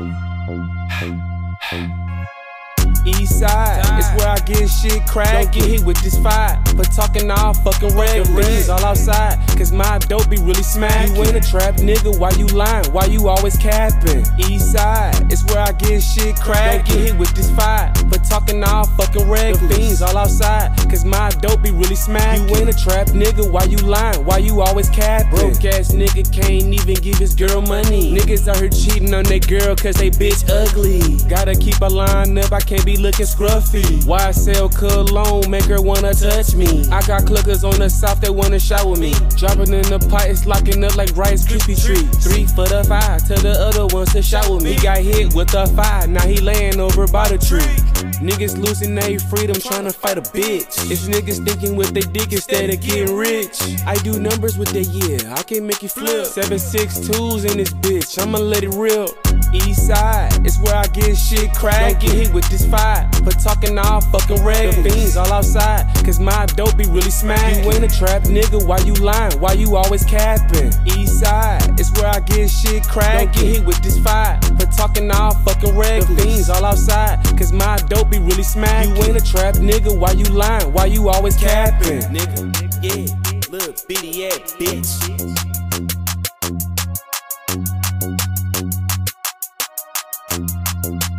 Hey, hey, hey. East side, it's where I get shit crack. Get hit with this fye for talking all fucking red. Things all outside, cause my dope be really smacking. You ain't a trap nigga, why you lying? Why you always capping? East side, it's where I get shit crack. Get hit with this fye for talking all fucking red. Things all outside, cause my dope be really smacking. You ain't a trap nigga, why you lying? Why you always capping? Broke ass nigga can't even give his girl money. Niggas out here cheating on their girl cause they bitch ugly. Gotta keep a line up, I can't be looking scruffy. Why sell cologne, make her wanna touch me. I got cluckers on the south that wanna shower me. Dropping in the pot, it's locking up like Rice Krispie treat. Three for the five, tell the other ones to shower me. He got hit with a five, now he laying over by the tree. Niggas losing their freedom, trying to fight a bitch. It's niggas thinking with their dick instead of getting rich. I do numbers with their yeah, I can make it flip. Seven six twos in this bitch, I'ma let it rip. East side, it's where I get shit crack. Don't get hit with this fye for talking all fucking red. The fiends all outside, cause my dope be really smack. You ain't a trap nigga, why you lying? Why you always capping? East side, it's where I get shit crack. Don't get hit with this fye for talking all fucking red. The fiends all outside, cause my dope be really smack. You ain't a trap nigga, why you lying? Why you always capping? Nigga, yeah, look, bitty ass bitch. Thank